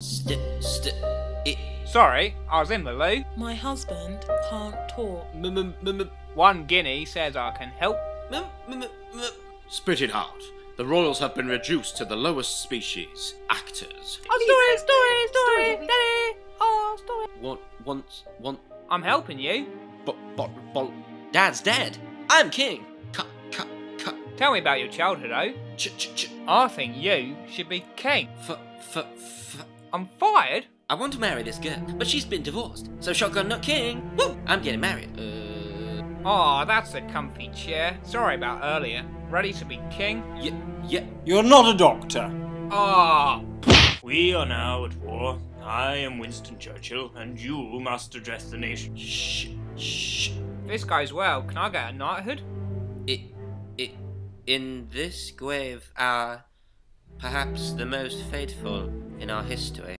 st st it Sorry, I was in the loo. My husband can't talk. m m m m One guinea says I can help. m m m Spit it out. The royals have been reduced to the lowest species, actors. Oh, story, story, story, daddy. Oh, story. What once one I'm helping you. But, but, but, Dad's dead. I'm king. cut, cut, cut, Tell me about your childhood, oh. ch, ch, ch, I think you should be king. F f f I'm fired. I want to marry this girl, but she's been divorced. So shotgun not king. Woo! I'm getting married. Uh, Oh, that's a comfy chair. Sorry about earlier. Ready to be king? yeah, yeah. You're not a doctor. Ah, We are now at war. I am Winston Churchill, and you must address the nation. Shh, shh. this goes well. Can I get a knighthood? It, it, in this grave hour, perhaps the most fateful in our history,